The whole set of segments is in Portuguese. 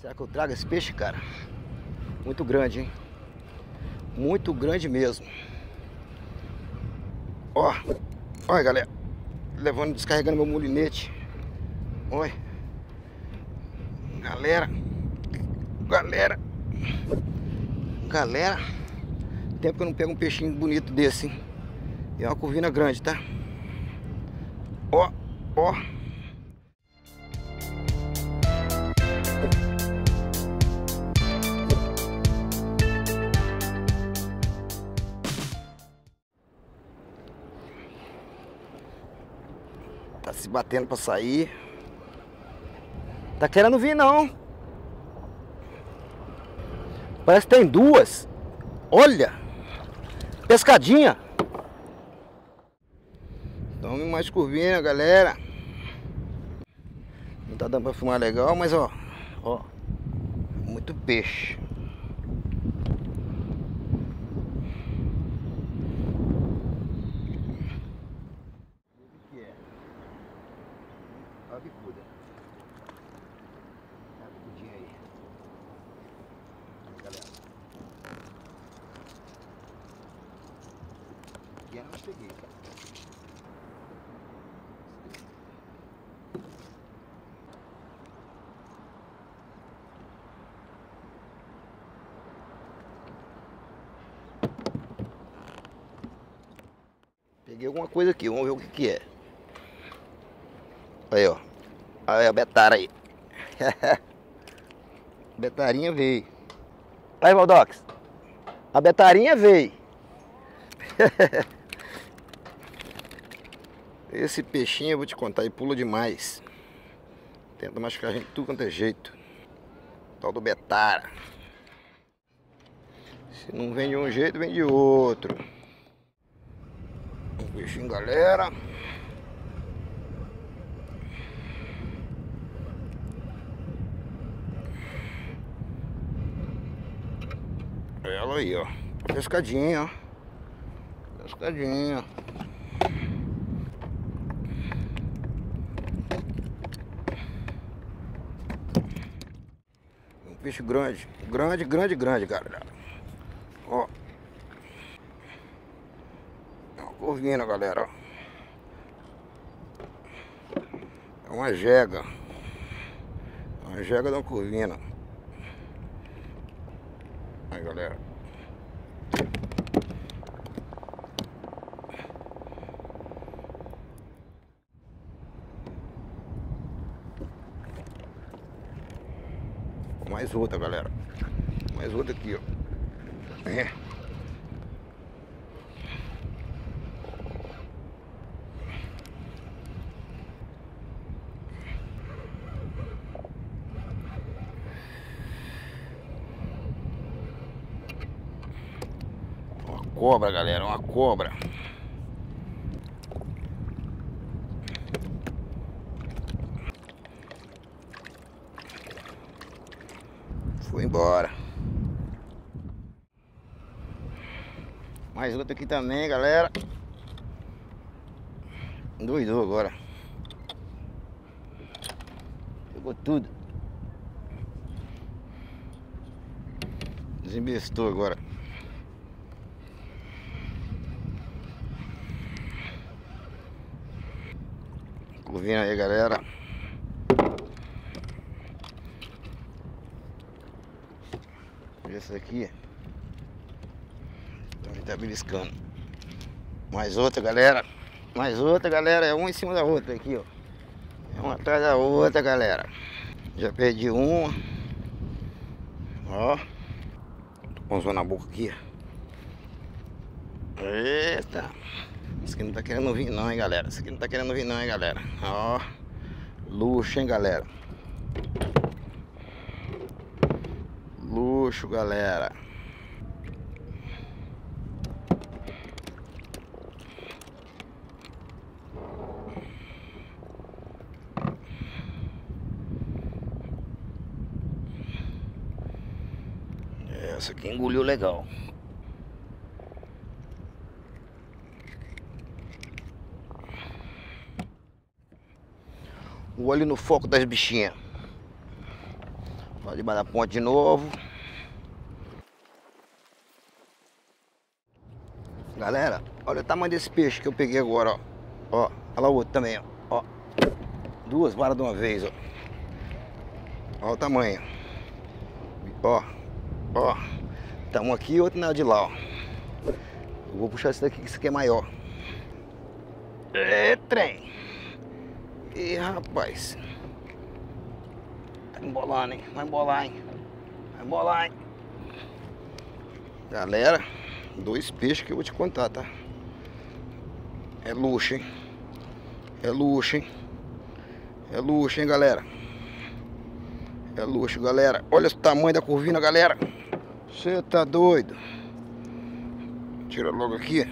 Será que eu trago esse peixe, cara? Muito grande, hein? Muito grande mesmo. Ó, olha galera. Levando, descarregando meu molinete. Olha. Galera. Galera. Galera. Tempo que eu não pego um peixinho bonito desse, hein? E é uma curvina grande, tá? Ó, ó. Se batendo pra sair. Tá querendo vir não. Parece que tem duas. Olha! Pescadinha! Tome mais curvinha, galera. Não tá dando pra filmar legal, mas ó. Ó. Muito peixe. O que é? Olha a bicuda. Olha a bicudinha aí. Galera. E eu não peguei. Peguei alguma coisa aqui, vamos ver o que que é. Aí, ó. Aí a betara aí. Betarinha veio. Aí, Valdox. A betarinha veio. Esse peixinho, eu vou te contar, ele pula demais. Tenta machucar a gente tudo quanto é jeito. Tal do betara. Se não vem de um jeito, vem de outro. Um peixinho, galera. Ela aí, ó. Pescadinha, ó. Pescadinha. Um peixe grande. Grande, grande, grande, galera. Ó. É uma corvina, galera. É uma jega. Uma jega da corvina. Aí, galera. Mais outra, galera. Mais outra aqui, ó. É. Uma cobra, galera, uma cobra. Foi embora. Mais outra aqui também, galera. Doidou agora. Pegou tudo. Desembestou agora. Curvinha aí, galera. Esse aqui. Então tá beliscando. Mais outra, galera. Mais outra, galera. É uma em cima da outra aqui, ó. É uma atrás da outra, galera. Já perdi uma. Ó. Tô com zona na boca aqui. Eita. Isso aqui não tá querendo vir não, hein, galera. Isso aqui não tá querendo vir não, hein, galera. Ó. Luxo, hein, galera. Luxo, galera. Essa aqui engoliu legal. O olho no foco das bichinhas. Só debaixo da ponte de novo. Galera, olha o tamanho desse peixe que eu peguei agora, ó. Ó, olha lá o outro também, ó. Duas varas de uma vez, ó. Olha o tamanho. Ó, ó. Tá um aqui e outro na de lá, ó. Eu vou puxar esse daqui, que esse aqui é maior. É, trem. Ih, rapaz. Tá embolando, hein? Vai embolar, hein? Vai embolar, hein? Galera, dois peixes que eu vou te contar, tá? É luxo, hein? É luxo, hein? É luxo, hein, galera? É luxo, galera. Olha o tamanho da curvina, galera. Você tá doido? Tira logo aqui.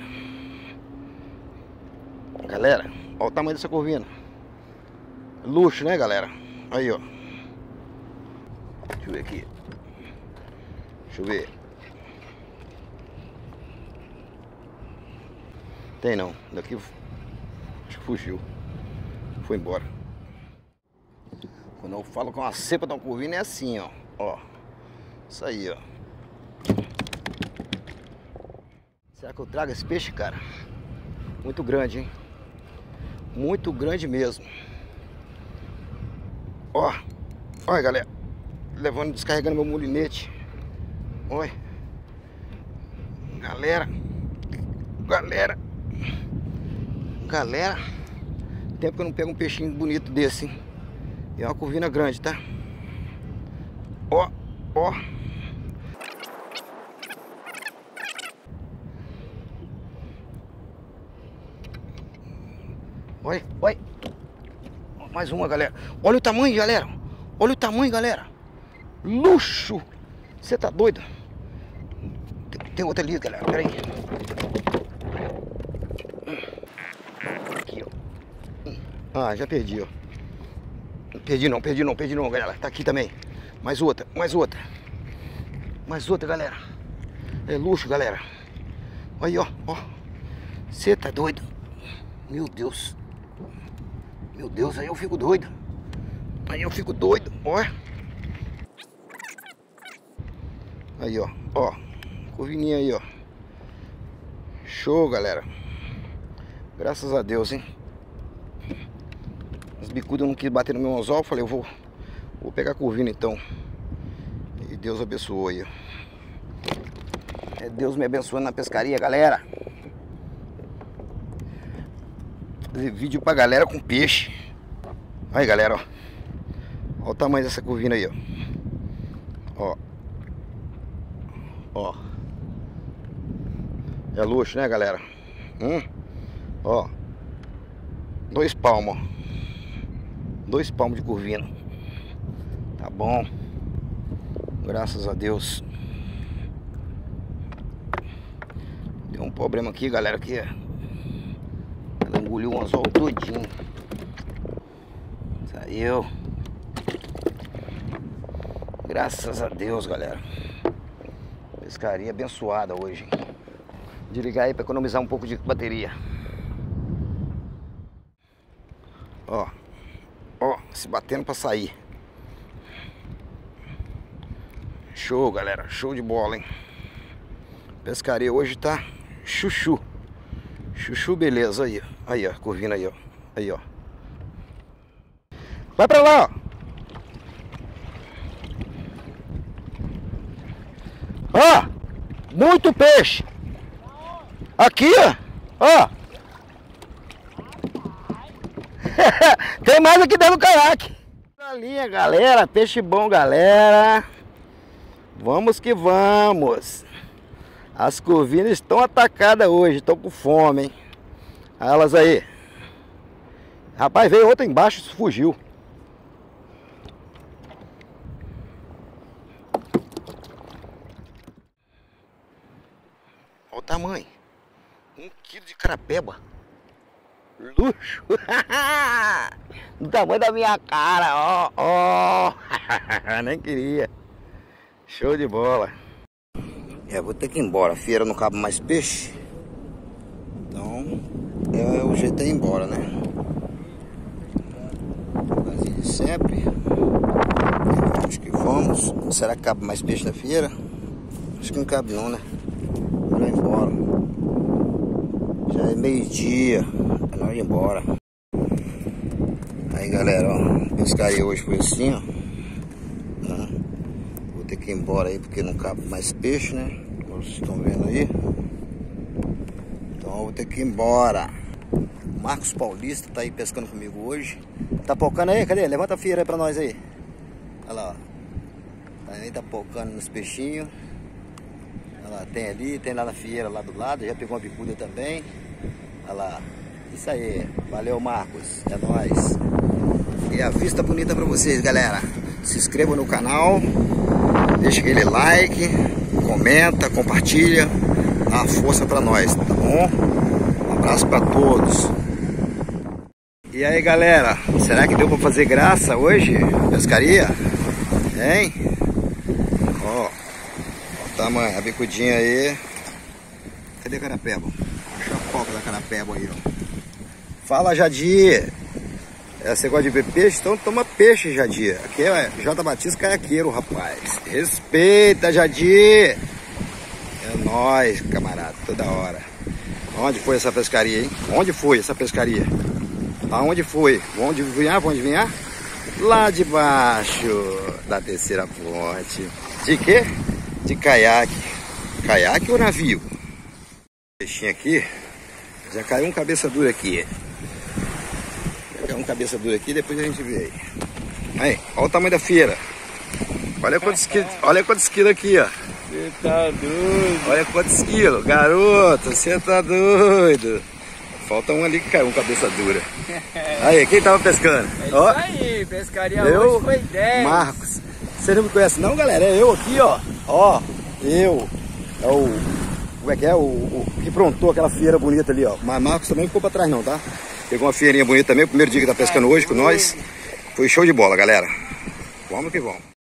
Galera, olha o tamanho dessa curvina. Luxo, né, galera? Aí, ó. Deixa eu ver aqui. Deixa eu ver. Tem não. Daqui acho que fugiu. Foi embora. Quando eu falo com a cepa da curvina é assim, ó. Ó. Isso aí, ó. Será que eu trago esse peixe, cara? Muito grande, hein? Muito grande mesmo. Ó. Olha, galera. Levando, descarregando meu molinete. Olha. Galera. Galera. Galera. Tempo que eu não pego um peixinho bonito desse, hein? E é uma curvina grande, tá? Ó. Ó. Olha, olha. Mais uma, galera. Olha o tamanho, galera. Olha o tamanho, galera. Luxo. Você tá doido? Tem, outra ali, galera. Pera aí. Aqui, ó. Ah, já perdi, ó. Perdi não, perdi não, perdi não, galera. Tá aqui também. Mais outra, mais outra. Mais outra, galera. É luxo, galera. Aí, ó, ó. Você tá doido? Meu Deus. Meu Deus, aí eu fico doido. Aí eu fico doido, ó. Aí, ó, ó. Curvininha aí, ó. Show, galera. Graças a Deus, hein. As bicudas não quis bater no meu anzol. Falei, eu vou, vou pegar a curvina então. E Deus abençoou aí. É Deus me abençoando na pescaria, galera. Fazer vídeo pra galera com peixe. Aí, galera, ó. Olha o tamanho dessa curvina aí, ó. Ó. Ó. É luxo, né, galera? Hum? Ó. Dois palmos, ó. Dois palmos de curvina. Tá bom. Graças a Deus. Deu um problema aqui, galera, que ela engoliu um anzol todinho. Saiu. Graças a Deus, galera. Pescaria abençoada hoje. Desligar aí para economizar um pouco de bateria. Ó. Ó, se batendo para sair. Show, galera. Show de bola, hein? Pescaria hoje tá chuchu. Chuchu, beleza. Aí, aí, ó. Curvindo aí, ó. Aí, ó. Vai pra lá, ó. Ó, muito peixe. Aqui, ó. Ó. Tem mais aqui dentro do caiaque. Linha, galera. Peixe bom, galera. Vamos que vamos. As curvinas estão atacadas hoje. Estão com fome, hein? Olha elas aí. Rapaz, veio outra embaixo e fugiu. Olha o tamanho. Um quilo de carapeba. Luxo. Do tamanho da minha cara, ó, ó. Nem queria. Show de bola. É, vou ter que ir embora. Feira não cabe mais peixe. Então, é o jeito de ir embora, né? Mas sempre. Vamos que vamos. Será que cabe mais peixe na feira? Acho que não cabe não, né? Vamos embora. Já é meio-dia. Ir embora. Aí galera, ó. Pescaria hoje foi assim, ó. Né? Vou ter que ir embora aí porque não cabe mais peixe, né? Como vocês estão vendo aí. Então vou ter que ir embora. Marcos Paulista tá aí pescando comigo hoje. Tá pocando aí? Cadê? Levanta a feira aí pra nós aí. Olha lá, ó. Aí tá pocando nos peixinhos. Olha lá, tem ali, tem lá na fieira lá do lado. Já pegou uma bicuda também. Olha lá. Isso aí. Valeu, Marcos. É nóis. E a vista bonita pra vocês, galera. Se inscreva no canal. Deixa aquele like. Comenta, compartilha. Dá força pra nós, tá bom? Um abraço pra todos. E aí galera, será que deu pra fazer graça hoje? Pescaria? Hein? Ó, ó o tamanho, a bicudinha aí. Cadê a carapeba? Deixa a foca da carapeba aí, ó. Fala Jadir! É, você gosta de ver peixe? Então toma peixe, Jadir. Aqui é J Batista Caiaqueiro, rapaz. Respeita, Jadir! É nóis, camarada, toda hora. Onde foi essa pescaria, hein? Onde foi essa pescaria? Aonde foi? Onde vinha? Onde vinha? Lá de baixo da terceira ponte. De quê? De caiaque. Caiaque ou navio? Peixinho aqui. Já caiu um cabeça dura aqui. Um cabeça dura aqui, depois a gente vê aí. Aí, olha o tamanho da feira. Olha quantos quilos, olha quantos quilos aqui, ó. Você tá doido. Olha quantos quilos. Garoto, você tá doido. Falta um ali que caiu, um cabeça dura. Aí, quem tava pescando? É ó, aí, pescaria eu, hoje foi 10. Marcos. Você não me conhece não, galera? É eu aqui, ó. Ó, eu. É o... Como é que é? O, o que prontou aquela feira bonita ali, ó. Mas Marcos também ficou pra trás não, tá? Pegou uma feirinha bonita também, primeiro dia que tá pescando hoje com nós. Foi show de bola, galera. Vamos que vamos.